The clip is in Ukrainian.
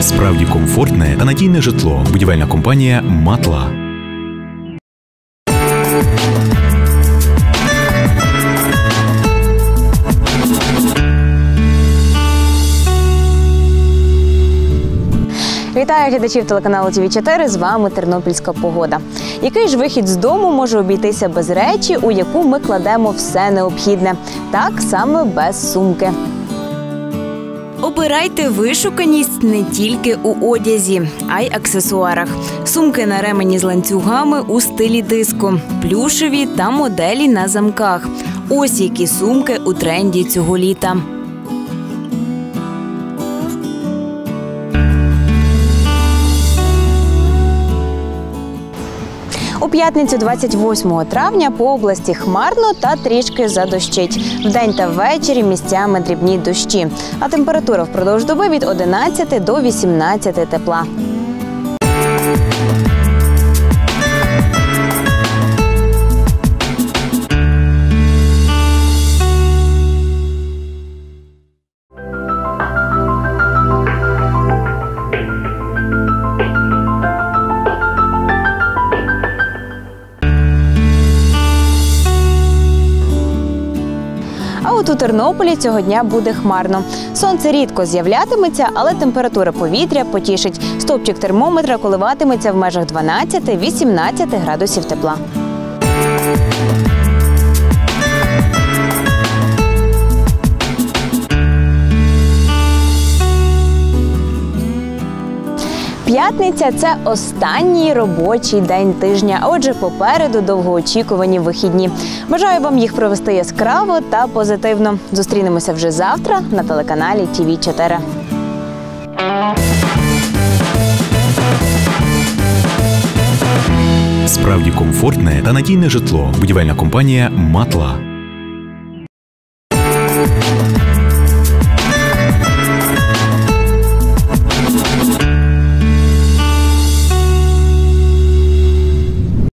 Справді комфортне та надійне житло. Будівельна компанія Матла. Вітаю глядачів телеканалу ТВ 4 З вами Тернопільська погода. Який ж вихід з дому може обійтися без речі, у яку ми кладемо все необхідне, так саме без сумки. Обирайте вишуканість не тільки у одязі, а й аксесуарах. Сумки на ремені з ланцюгами у стилі диско, плюшеві та моделі на замках. Ось які сумки у тренді цього літа. У п'ятницю 28 травня по області хмарно та трішки задощить. Вдень та ввечері місцями дрібні дощі. А температура впродовж доби від 11 до 18 тепла. От у Тернополі цього дня буде хмарно. Сонце рідко з'являтиметься, але температура повітря потішить. Стопчик термометра коливатиметься в межах 12-18 градусів тепла. П'ятниця це останній робочий день тижня. Отже, попереду довгоочікувані вихідні. Бажаю вам їх провести яскраво та позитивно. Зустрінемося вже завтра на телеканалі ТВ 4 Справді комфортне та надійне житло. Будівельна компанія Матла.